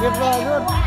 Que ball.